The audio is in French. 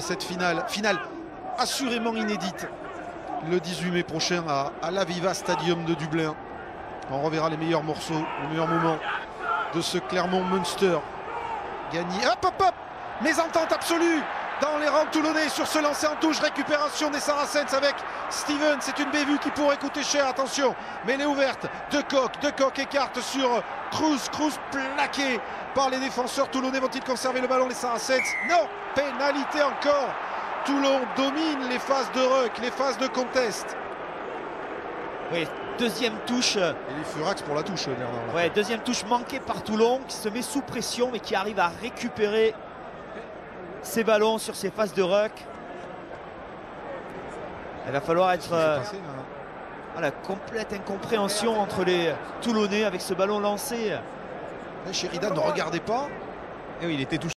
Cette finale, finale assurément inédite le 18 mai prochain à, l'Aviva Stadium de Dublin. On reverra les meilleurs morceaux, les meilleurs moments de ce Clermont-Munster. Gagné, hop hop hop Mésentente absolue dans les rangs toulonnais sur ce lancer en touche. Récupération des Saracens avec Steven. C'est une bévue qui pourrait coûter cher. Attention, mais elle est ouverte. De Coq, De Coq écarte sur Cruz. Cruz plaqué par les défenseurs toulonnais. Vont-ils conserver le ballon, les Saracens? Non Pénalité encore. Toulon domine les phases de ruck, les phases de contest. Oui, deuxième touche. Et les Furax pour la touche, Bernard. Ouais, deuxième touche manquée par Toulon qui se met sous pression mais qui arrive à récupérer ses ballons sur ses phases de ruck. Il va falloir être euh, Passé, là. voilà, complète incompréhension entre les Toulonnais avec ce ballon lancé. Mais Sheridan ne regardez pas. Et oui, il était touché.